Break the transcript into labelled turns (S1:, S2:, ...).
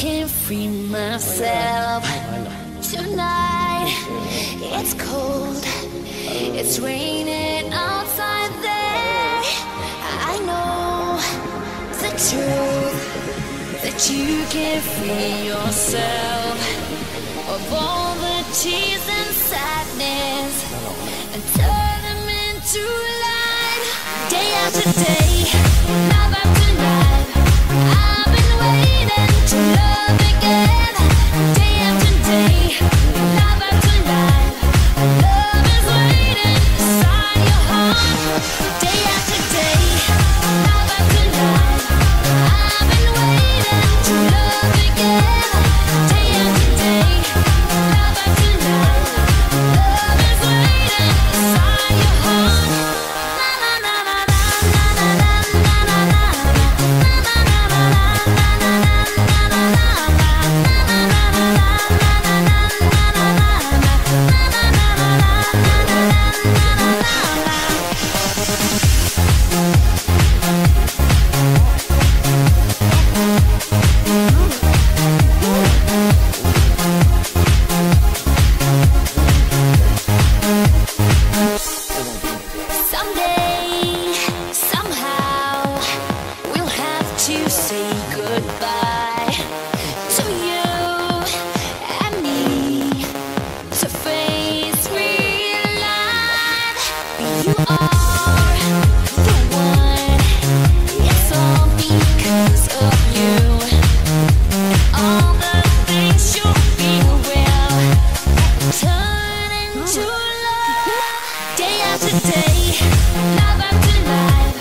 S1: Who can free myself tonight? It's cold, it's raining outside there. I know the truth that you can't free yourself of all the tears and sadness and turn them into light day after day. Day after day, love after night